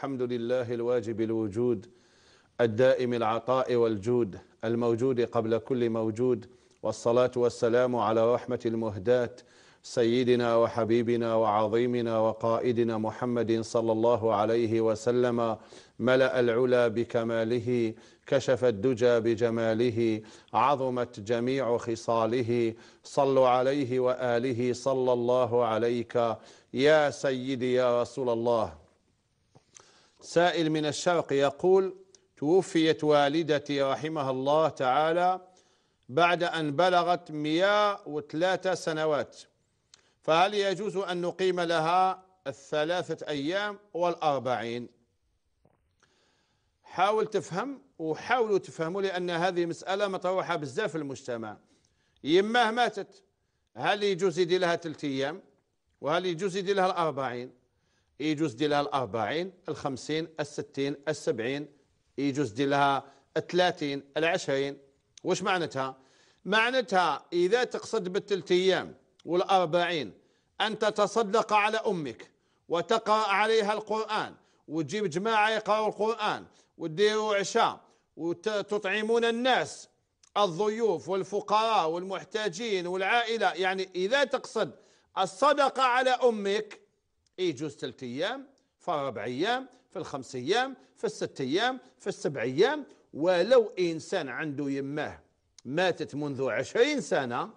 الحمد لله الواجب الوجود الدائم العطاء والجود الموجود قبل كل موجود والصلاة والسلام على رحمة المهداة سيدنا وحبيبنا وعظيمنا وقائدنا محمد صلى الله عليه وسلم ملأ العلا بكماله كشف الدجى بجماله عظمت جميع خصاله صلوا عليه وآله صلى الله عليك يا سيدي يا رسول الله. سائل من الشرق يقول توفيت والدتي رحمها الله تعالى بعد أن بلغت 103 سنوات فهل يجوز أن نقيم لها الثلاثة أيام والأربعين؟ حاول تفهم وحاولوا تفهموا لأن هذه مسألة مطروحة بزاف في المجتمع. يماه ماتت هل يجوز يدير لها ثلاثة أيام؟ وهل يجوز يدير لها الأربعين؟ يجوز يدير لها الأربعين الخمسين الستين السبعين يجوز يدير لها الثلاثين العشرين. وش معناتها؟ معناتها إذا تقصد بالثلاث أيام والأربعين أن تتصدق على أمك وتقرأ عليها القرآن وتجيب جماعة يقرأوا القرآن وتديروا عشاء وتطعمون الناس الضيوف والفقراء والمحتاجين والعائلة يعني إذا تقصد الصدقة على أمك يجوز ثلاث أيام في أربع أيام في الخمس أيام في الست أيام في السبع أيام. ولو إنسان عنده يماه ماتت منذ عشرين سنة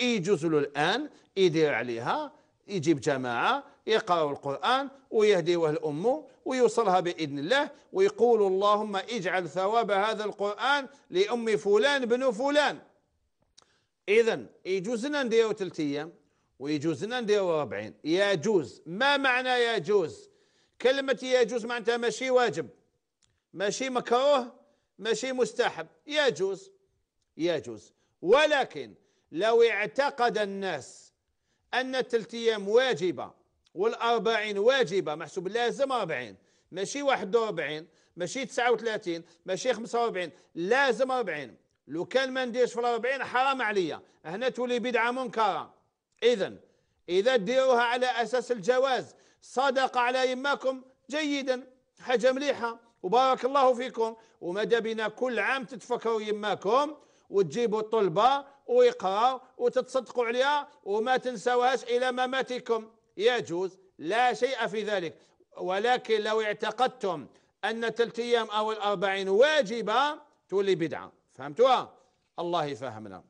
يجوز له الآن يدير عليها يجيب جماعة يقرأ القرآن ويهديه الأم ويوصلها بإذن الله ويقول اللهم اجعل ثواب هذا القرآن لأم فلان بن فلان. إذا يجوز لنا نديرو ثلاث أيام. ويجوز. لنا نديرو 40 يجوز. ما معنى يجوز؟ كلمة يجوز معناتها ماشي واجب. ماشي مكروه ماشي مستحب. يجوز. يجوز. ولكن لو اعتقد الناس أن الثلاث أيام واجبة والأربعين واجبة محسوب لازم أربعين. ماشي واحد وأربعين ماشي تسعة وثلاثين ماشي خمسة وأربعين لازم أربعين. لو كان ما نديرش في الأربعين حرام عليا. هنا تولي بدعة منكرة. إذا إذا ديروها على أساس الجواز صدق على يماكم جيدا حاجة مليحة. وبارك الله فيكم. وماذا بنا كل عام تتفكروا يماكم وتجيبوا الطلبة ويقرأوا وتتصدقوا عليها وما تنسوهاش إلى مماتكم. يجوز لا شيء في ذلك. ولكن لو اعتقدتم أن ثلاث أيام أو الأربعين واجبة تولي بدعة. فهمتوها؟ الله يفهمنا.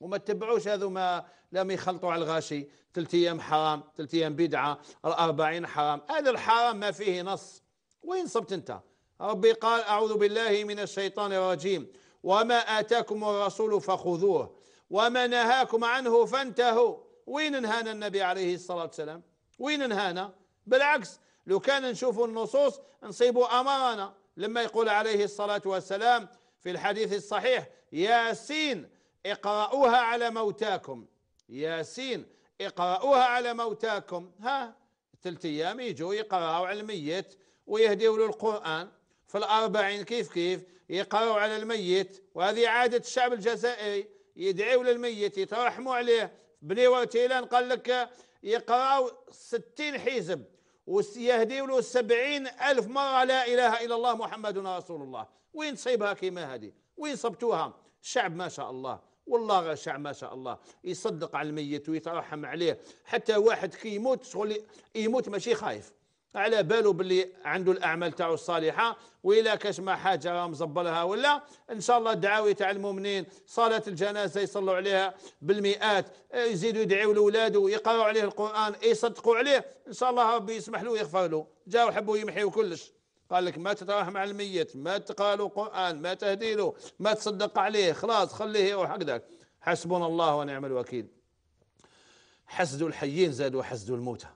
وما تتبعوش هذو ما لم يخلطوا على الغاشي. ثلاث أيام حرام ثلاث أيام بدعة الأربعين حرام. هذا الحرام ما فيه نص. وين صبت أنت؟ ربي قال أعوذ بالله من الشيطان الرجيم. وما آتاكم الرسول فخذوه. وما نهاكم عنه فانتهوا. وين نهانا النبي عليه الصلاة والسلام؟ وين نهانا بالعكس لو كان نشوف النصوص نصيبوا أمرنا. لما يقول عليه الصلاة والسلام في الحديث الصحيح ياسين اقرأوها على موتاكم. ياسين اقرأوها على موتاكم. ها ثلاث أيام يجوا يقرأوا على الميت ويهديوا له القرآن في الأربعين كيف كيف؟ يقرأوا على الميت. وهذه عادة الشعب الجزائري يدعوا للميت يترحموا عليه. بني وتيلان قال لك يقرأوا ستين حزب ويهديوا له سبعين ألف مرة لا إله إلا الله محمد رسول الله. وين تصيبها كيما هذه؟ وين صبتوها؟ الشعب ما شاء الله. والله الشعب ما شاء الله. يصدق على الميت ويترحم عليه. حتى واحد كي يموت شغل يموت ماشي خايف. على باله باللي عنده الأعمال تاعو الصالحة وإلا كاش ما حاجة راه مزبلها ولا إن شاء الله الدعاوي تاع المؤمنين صلاة الجنازة يصلوا عليها بالمئات يزيدوا يدعوا لأولاده يقرأوا عليه القرآن يصدقوا عليه إن شاء الله ربي يسمح له ويغفر له. جاوا حبوا يمحيوا كلش. قال لك ما تتراحم على الميت ما تقرا له قرآن ما تهدي ما تصدق عليه خلاص خليه يروح هكذاك. حسبنا الله ونعم الوكيل. حسدوا الحيين زادوا حسدوا الموتى.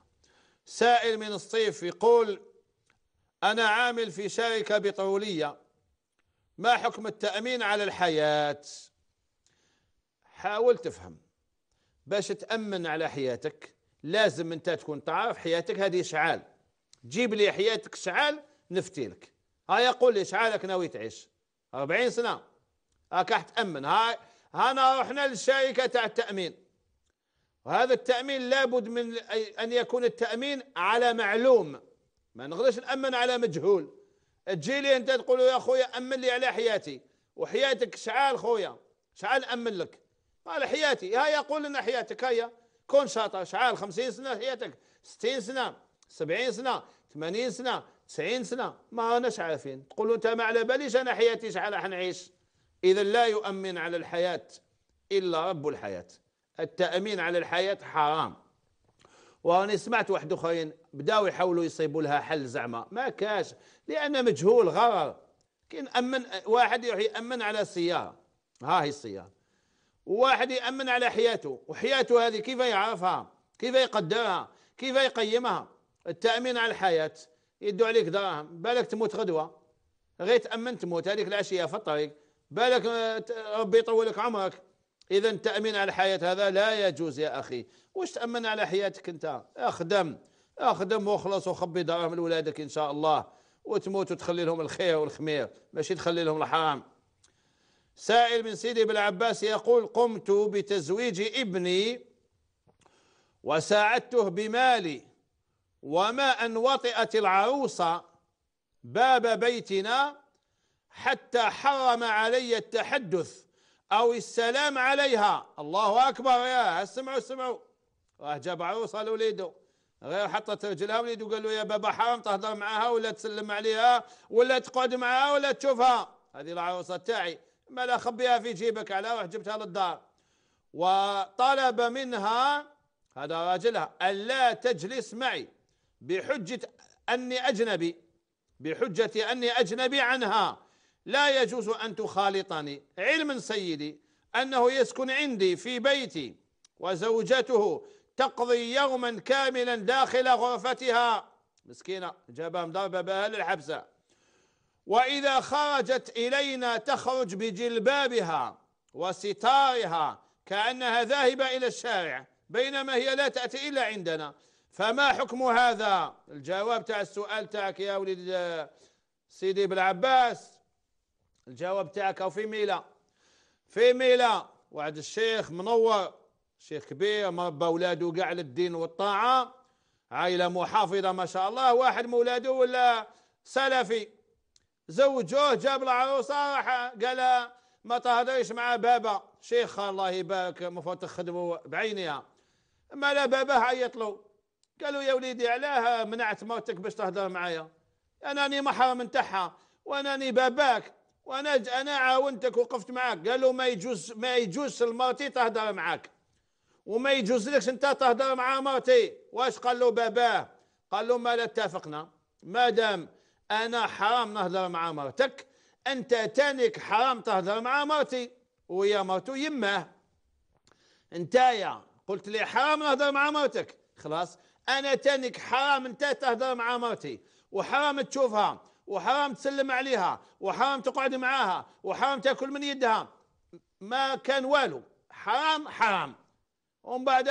سائل من الصيف يقول أنا عامل في شركة بترولية ما حكم التأمين على الحياة؟ حاول تفهم. باش تأمن على حياتك لازم أنت تكون تعرف حياتك هذه اشعال جيب لي حياتك اشعال نفتينك ها يقول لي شعالك ناوي تعيش؟ 40 سنة. هاك راح تأمن. ها هنا رحنا للشركة تاع التأمين. وهذا التأمين لابد من أن يكون التأمين على معلوم. ما نقدرش نأمن على مجهول. تجي لي أنت تقول يا خويا أمن لي على حياتي. وحياتك شعال خويا. شعال أمن لك. قال حياتي. ها يقول لنا حياتك. هيا كون شاطر شعال 50 سنة حياتك. 60 سنة 70 سنة 80 سنة 90 سنة. ما راناش عارفين. تقولوا أنت ما على باليش أنا حياتي شحال راح نعيش؟ إذا لا يؤمن على الحياة إلا رب الحياة. التأمين على الحياة حرام. وراني سمعت واحد أخرين بداو يحاولوا يصيبوا لها حل زعما. ما كاش. لأن مجهول غرر. كاين أمن واحد يروح يامن على السيارة. ها هي السيارة. واحد يامن على حياته. وحياته هذه كيف يعرفها؟ كيف يقدرها؟ كيف يقيمها؟ التأمين على الحياة يدوا عليك دراهم بالك تموت غدوة. غير تأمن تموت هذيك العشية في الطريق. بالك ربي يطول لك عمرك. إذا التامين على الحياة هذا لا يجوز يا أخي. واش تأمن على حياتك أنت؟ أخدم. أخدم واخلص وخبي دراهم لولادك إن شاء الله. وتموت وتخلي لهم الخير والخمير. ماشي تخلي لهم الحرام. سائل من سيدي ابن عباس يقول قمت بتزويج ابني وساعدته بمالي. وما أن وطئت العروسة باب بيتنا حتى حرم علي التحدث أو السلام عليها. الله أكبر. يا اسمعوا اسمعوا. راه جاب عروسة لوليده غير حطت رجلها وليده قال له يا بابا حرام تهضر معها ولا تسلم عليها ولا تقعد معها ولا تشوفها. هذه العروسة تاعي ما لا خبيها في جيبك على روح جبتها للدار. وطلب منها هذا راجلها ألا تجلس معي. بحجة أني أجنبي بحجة أني أجنبي عنها. لا يجوز أن تخالطني. علما سيدي أنه يسكن عندي في بيتي وزوجته تقضي يوما كاملا داخل غرفتها. مسكينة جابها مضربة بها للحبسة وإذا خرجت إلينا تخرج بجلبابها وستارها كأنها ذاهبة إلى الشارع بينما هي لا تأتي إلا عندنا. فما حكم هذا؟ الجواب تاع السؤال تاعك يا وليد سيدي بالعباس الجواب تاعك في ميلة في ميلة واحد الشيخ منور شيخ كبير مربى أولاده كاع للدين والطاعة. عائلة محافظة ما شاء الله. واحد مولاده ولا سلفي. زوجوه جاب العروسة راح قال ما تهضريش مع بابا. شيخ الله يبارك المفروض تخدموا بعينها ما لا باباه عيط له قالوا يا وليدي علاه منعت موتك باش تهضر معايا. اناني محرم نتاعها واناني باباك وأنا أنا عاونتك وقفت معاك. قالوا ما يجوز ما يجوز المرتي تهضر معاك. وما يجوز لكش أنت تهضر مع مرتي. واش قال له باباه؟ قال له ما لا اتفقنا. ما دام أنا حرام نهضر مع مرتك أنت تانيك حرام تهضر مع مرتي. ويا مرتو يماه انتايا قلت لي حرام نهضر مع مرتك. خلاص. أنا تانيك حرام أنت تهضر مع مرتي وحرام تشوفها وحرام تسلم عليها وحرام تقعد معاها وحرام تأكل من يدها. ما كان والو. حرام حرام. ومن بعد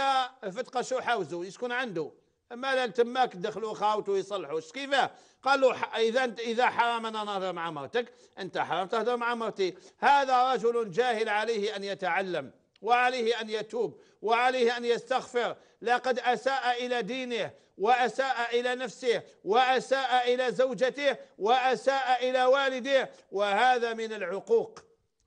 فتقة شو حاوزوا يسكن عنده. ما لا تماك دخلوا خاوته يصلحوا كيفاه قالوا إذا إذا حرام أنا نهضر مع مرتك أنت حرام تهضر مع مرتي. هذا رجل جاهل عليه أن يتعلم. وعليه أن يتوب وعليه أن يستغفر. لقد أساء إلى دينه وأساء إلى نفسه وأساء إلى زوجته وأساء إلى والده. وهذا من العقوق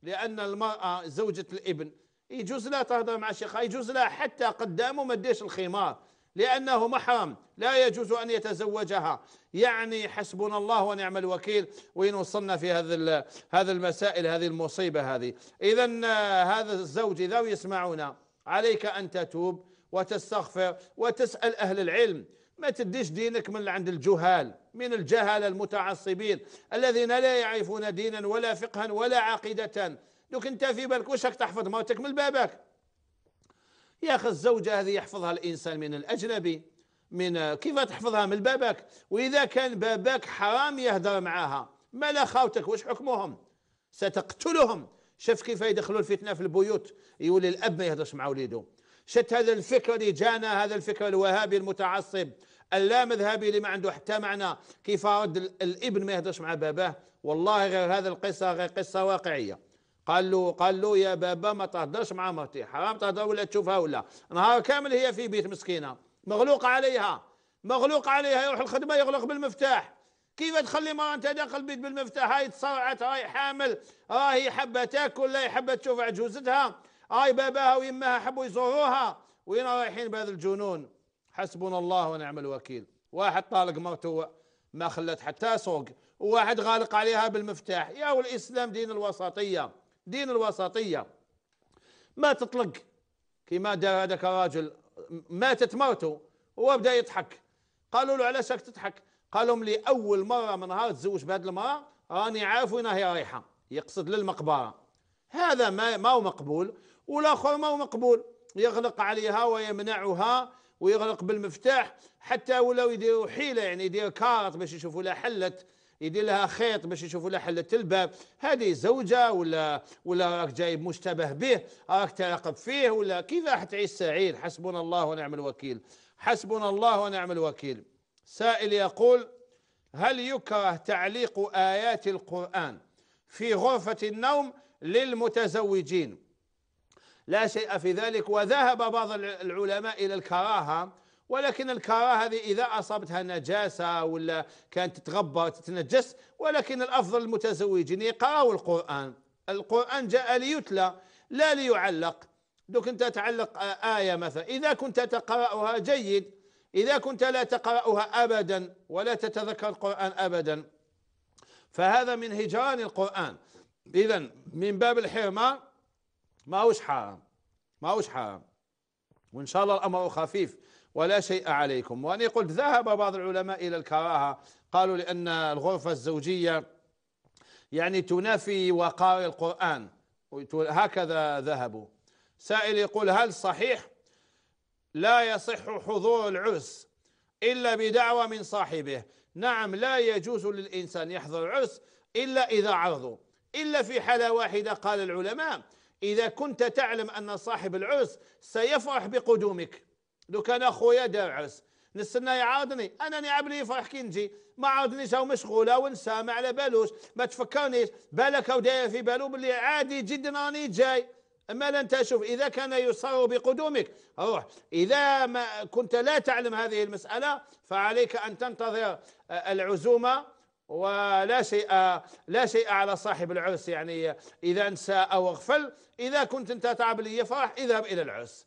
لأن المرأة زوجة الإبن يجوز لها تهضر مع شيخها يجوز لها حتى قدامه ما الخمار. لأنه محرم لا يجوز أن يتزوجها. يعني حسبنا الله ونعم الوكيل وين وصلنا في هذا هذا المسائل هذه المصيبة هذه. إذا آه، هذا الزوج إذا يسمعنا عليك أن تتوب وتستغفر وتسأل أهل العلم. ما تديش دينك من عند الجهال من الجهل المتعصبين الذين لا يعرفون دينا ولا فقها ولا عقيدة. دوك أنت في بالك واش راك تحفظ موتك من بابك؟ يا أخي الزوجة هذه يحفظها الإنسان من الأجنبي من كيف تحفظها؟ من بابك وإذا كان بابك حرام يهدر معاها ما لا خاوتك واش حكمهم؟ ستقتلهم. شوف كيف يدخلوا الفتنة في البيوت. يولي الأب ما يهدرش مع وليده. شت هذا الفكر اللي جانا هذا الفكر الوهابي المتعصب اللا مذهبي اللي ما عنده حتى معنى. كيف رد الابن ما يهدرش مع باباه؟ والله غير هذا القصة غير قصة واقعية. قال له قال له يا بابا ما تهدرش مع مرتي حرام تهدر ولا تشوفها ولا. نهار كامل هي في بيت مسكينة. مغلوقه عليها مغلوق عليها يروح الخدمة يغلق بالمفتاح. كيف تخلي مرة أنت داخل البيت بالمفتاح؟ هاي تصرعت هاي حامل. هاي حابة تاكل لا حابة تشوف عجوزتها. هاي باباها ويمها حبوا يزوروها. وين رايحين بهذا الجنون؟ حسبنا الله ونعم الوكيل. واحد طالق مرته ما خلت حتى سوق. وواحد غالق عليها بالمفتاح. يا والإسلام دين الوسطية دين الوسطية. ما تطلق كما دار هذاك الرجل ماتت مرته وهو بدا يضحك. قالوا له علاش راك تضحك؟ قال لهم لي اول مرة من نهار تزوج بهذه المرأة راني عارف وين هي رايحة يقصد للمقبرة. هذا ما ما هو مقبول والآخر ما هو مقبول. يغلق عليها ويمنعها ويغلق بالمفتاح حتى ولو يديروا حيلة يعني يدير كارت باش يشوفوا لها حلت. يدير لها خيط باش يشوفوا لها حلت الباب هذه زوجة ولا ولا راك جايب مشتبه به؟ راك تراقب فيه ولا كيف راح تعيش سعيد؟ حسبنا الله ونعم الوكيل. حسبنا الله ونعم الوكيل. سائل يقول هل يكره تعليق آيات القرآن في غرفة النوم للمتزوجين؟ لا شيء في ذلك. وذهب بعض العلماء إلى الكراهة ولكن الكراهه هذه إذا أصابتها نجاسة ولا كانت تتغبر تتنجس ولكن الأفضل المتزوجين يقرأوا القرآن. القرآن جاء ليتلى لا ليعلق. دوك أنت تعلق آية مثلا. إذا كنت تقرأها جيد إذا كنت لا تقرأها ابدا ولا تتذكر القرآن ابدا. فهذا من هجران القرآن. اذا من باب الحرمان ما هوش حرام؟ ما هوش حرام؟ وإن شاء الله الأمر خفيف. ولا شيء عليكم. وأنا قلت ذهب بعض العلماء إلى الكراهة. قالوا لأن الغرفة الزوجية يعني تنافي وقار القرآن. هكذا ذهبوا. سائل يقول هل صحيح؟ لا يصح حضور العرس إلا بدعوة من صاحبه. نعم لا يجوز للإنسان يحضر العرس إلا إذا عرضوا. إلا في حالة واحدة قال العلماء إذا كنت تعلم أن صاحب العرس سيفرح بقدومك. لو كان أخويا دار عرس نستنى يعارضني أنا نعم لي يفرح كي نجي ما عارضنيش أو مشغولة ونسى ما على بالوش. ما تفكرنيش. بالك أو داير في بالو باللي عادي جدا راني جاي. أما لا أنت شوف إذا كان يصر بقدومك روح. إذا ما كنت لا تعلم هذه المسألة فعليك أن تنتظر العزومة ولا شيء لا شيء على صاحب العرس. يعني إذا أنسى أو أغفل إذا كنت أنت تعب لي يفرح اذهب إلى العرس.